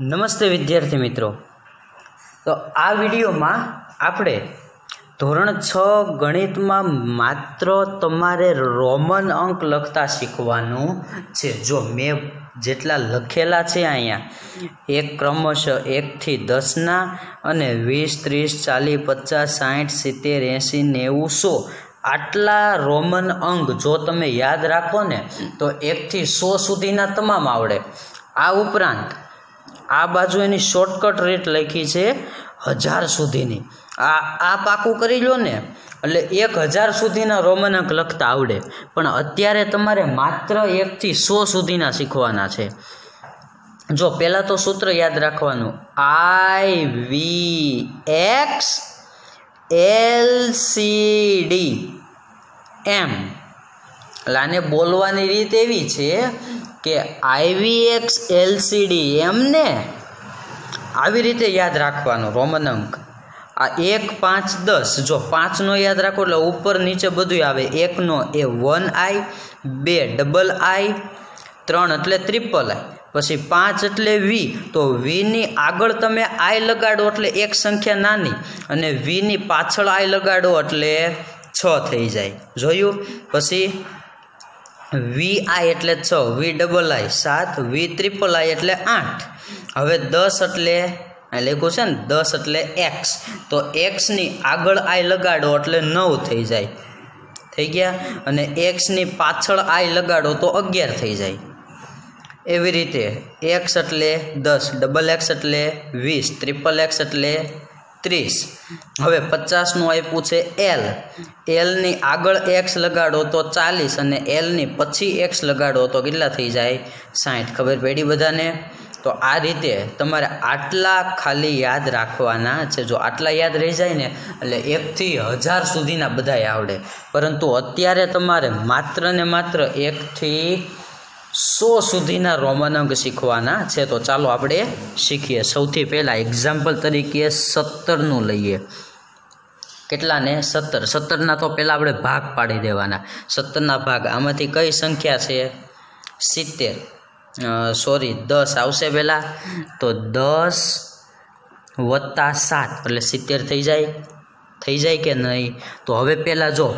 નમસ્તે વિદ્યાર્થી મિત્રો. તો આ વિડીયોમાં આપણે ધોરણ છ ગણિતમાં માત્ર તમારે રોમન અંક લખતા શીખવાનું છે. જો મેં જેટલા લખેલા છે અહીંયા, એક ક્રમશઃ એકથી દસના અને વીસ, ત્રીસ, ચાલીસ, પચાસ સાઠ સિત્તેર, એંસી, નેવું, સો આટલા રોમન અંક જો તમે યાદ રાખો ને, તો એકથી સો સુધીના તમામ આવડે. આ ઉપરાંત આ બાજુ એની શોર્ટકટ રેટ લખી છે હજાર સુધીની. આ આ પાકું કરી લો ને, એટલે એક હજાર સુધીના રોમન લખતા આવડે. પણ અત્યારે તમારે માત્ર એકથી સો સુધીના શીખવાના છે. જો, પહેલાં તો સૂત્ર યાદ રાખવાનું. I V X L C D M એટલે આને બોલવાની રીત એવી છે કે આઈવીએક્સ એલસીડી એમને આવી રીતે યાદ રાખવાનું રોમન અંક આ એક પાંચ દસ, જો પાંચનો યાદ રાખો એટલે ઉપર નીચે બધું આવે. એકનો એ વન આઈ, બે ડબલ આઈ, ત્રણ એટલે ત્રિપલ આઈ. પછી પાંચ એટલે વી, તો વીની આગળ તમે આઈ લગાડો એટલે એક સંખ્યા નાની અને વીની પાછળ આઈ લગાડો એટલે છ થઈ જાય. જોયું? પછી વી આઈ એટલે છ, વી ડબલ આઈ સાત, વી ત્રિપલ આઈ એટલે આઠ. હવે દસ એટલે લખ્યું છે ને, દસ એટલે એક્સ તો એક્સની આગળ આઈ લગાડો એટલે નવ થઈ જાય. થઈ ગયા? અને એક્સની પાછળ આઈ લગાડો તો અગિયાર થઈ જાય. એવી રીતે એક્સ એટલે દસ ડબલ એક્સ એટલે વીસ ત્રિપલ એક્સ એટલે ત્રીસ. હવે પચાસનું આપ્યું છે એલ એલની આગળ એક્સ લગાડો તો ચાલીસ અને એલની પછી એક્સ લગાડો તો કેટલા થઈ જાય? સાઠ ખબર પડી બધાને? તો આ રીતે તમારે આટલા ખાલી યાદ રાખવાના છે. જો આટલા યાદ રહી જાય ને, એટલે એકથી હજાર સુધીના બધાય આવડે. પરંતુ અત્યારે તમારે માત્ર ને માત્ર એકથી સો સુધીના રોમન અંક શીખવાના છે. તો ચાલો આપણે શીખીએ. સૌથી પહેલાં એક્ઝામ્પલ તરીકે સત્તરનું લઈએ. કેટલાને? સત્તર. સત્તરના તો પહેલાં આપણે ભાગ પાડી દેવાના. સત્તરના ભાગ આમાંથી કઈ સંખ્યા છે? સિત્તેર. સોરી દસ આવશે પહેલાં. તો દસ વત્તા સાત. એટલે સિત્તેર થઈ જાય. થઈ જાય કે નહીં? તો હવે પહેલાં જો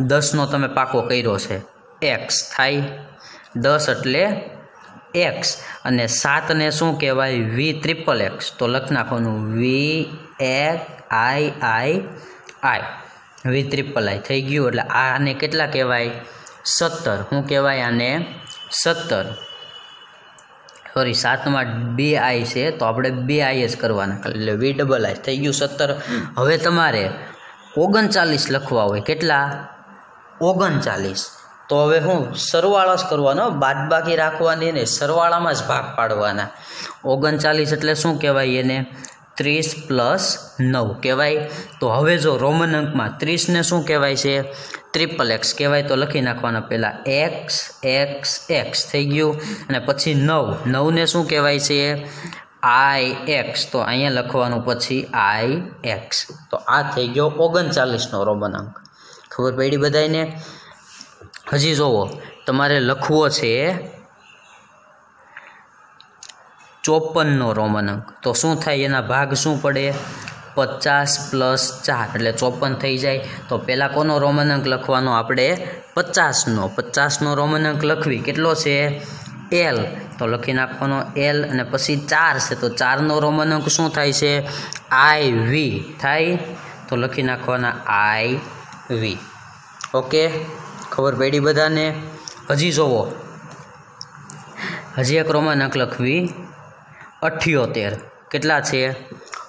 દસનો તમે પાકો કર્યો છે. એક્સ થાય. દસ એટલે એક્સ. અને સાતને શું કહેવાય? વી ત્રિપલ એક્સ તો લખી નાખવાનું વી એક આઈ આઈ આઈ વી ત્રિપલ આઈ થઈ ગયું. એટલે આને કેટલા કહેવાય? સત્તર. શું કહેવાય આને? સત્તર. સોરી સાતમાં બે આઈ છે. તો આપણે બે આઈ જ કરવાના. એટલે વી ડબલ આઈ થઈ ગયું સત્તર. હવે તમારે ઓગણચાલીસ લખવા હોય. કેટલા? ઓગણચાલીસ. તો હવે હું સરવાળો જ કરવાનો, બાદબાકી રાખવાની ને સરવાળામાં જ ભાગ પાડવાના. ઓગણચાલીસ એટલે શું કહેવાય એને? ત્રીસ પ્લસ નવ કહેવાય. તો હવે જો રોમન અંકમાં ત્રીસને શું કહેવાય છે? ટ્રિપલ એક્સ કહેવાય. તો લખી નાખવાના પહેલાં એક્સ એક્સ એક્સ થઈ ગયું. અને પછી નવ નવને શું કહેવાય છે? I X. તો અહીંયા લખવાનું પછી આઈ એક્સ. તો આ થઈ ગયો ઓગણચાલીસનો રોમન અંક. ખબર પડી બધાને હજી જુઓ તમારે લખવો છે ચોપનનો રોમન તો શું થાય? એના ભાગ શું પડે? પચાસ પ્લસ ચાર, એટલે ચોપન થઈ જાય. તો પહેલાં કોનો રોમન લખવાનો? આપણે પચાસનો. પચાસનો રોમન અંક લખવી. કેટલો છે? એલ. તો લખી નાખવાનો એલ અને પછી ચાર છે. તો ચારનો રોમન શું થાય છે? આઈ વી. થાય? તો લખી નાખવાના આઈ વી. ઓકે? ખબર પડી બધાને? હજી જોવો. હજી એક રોમાંક લખવી. અઠ્યોતેર. કેટલા છે?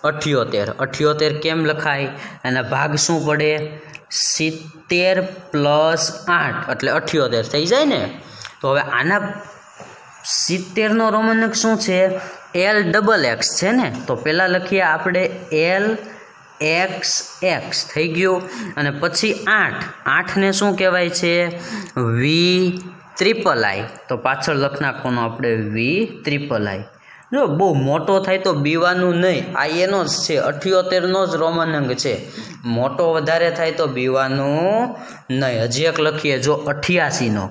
અઠ્યોતેર. અઠ્યોતેર કેમ લખાય? એના ભાગ શું પડે? સિત્તેર પ્લસ આઠ. એટલે અઠ્યોતેર થઈ જાય ને? તો હવે આના સિત્તેરનો રોમનક શું છે? એલ ડબલ એક્સ છે ને? તો પહેલાં લખીએ આપણે એલ એક્સ એક્સ થઈ ગયું. અને પછી આઠ. આઠને શું કહેવાય છે? વી ત્રિપલ આઈ તો પાછળ લખ આપણે વી ત્રિપલ આઈ જો, બહુ મોટો થાય તો બીવાનું નહીં. આ એનો જ છે. અઠ્યોતેરનો જ રોમન અંક છે. મોટો વધારે થાય તો બીવાનું નહીં. હજી એક લખીએ. જો, અઠ્યાસીનો.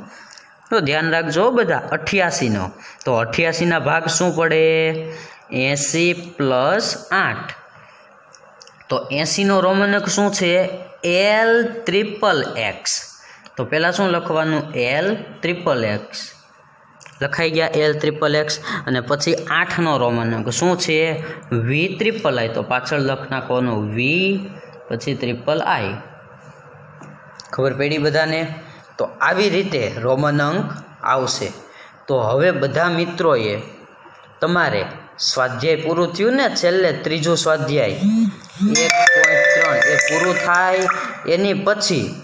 તો ધ્યાન રાખજો બધા. અઠ્યાસીનો. તો અઠ્યાસીના ભાગ શું પડે? એંસી પ્લસ આઠ. તો એંસીનો રોમનક શું છે? એલ ત્રિપલ એક્સ તો પહેલાં શું લખવાનું? એલ ત્રિપલ એક્સ લખાઈ ગયા એલ ત્રિપલ એક્સ અને પછી આઠનો રોમનક શું છે? વી ત્રિપલ આઈ તો પાછળ લખ નાખવાનું વી પછી ત્રિપલ આઈ ખબર પડી બધાને? તો આવી રીતે રોમન અંક આવશે. તો હવે બધા મિત્રોએ તમારે સ્વાધ્યાય પૂરું થયું ને? છેલ્લે ત્રીજું સ્વાધ્યાય. એક પોઈન્ટ ત્રણ, એ પૂરું થાય. એની પછી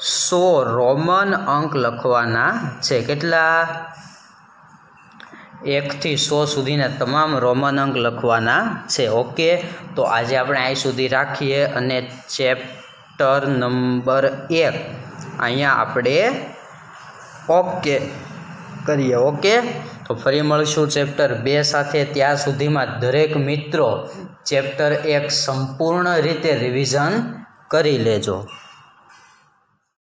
સો રોમન અંક લખવાના છે. કેટલા? એકથી સો સુધીના તમામ રોમન અંક લખવાના છે. ઓકે. તો આજે આપણે અહીં સુધી રાખીએ અને ચેપ્ટર નંબર એક. અહીંયા આપણે ઓકે કરીએ. ઓકે? તો ફરી મળશું ચેપ્ટર બે સાથે. ત્યાં સુધીમાં દરેક મિત્રો ચેપ્ટર એક સંપૂર્ણ રીતે રિવિઝન કરી લેજો.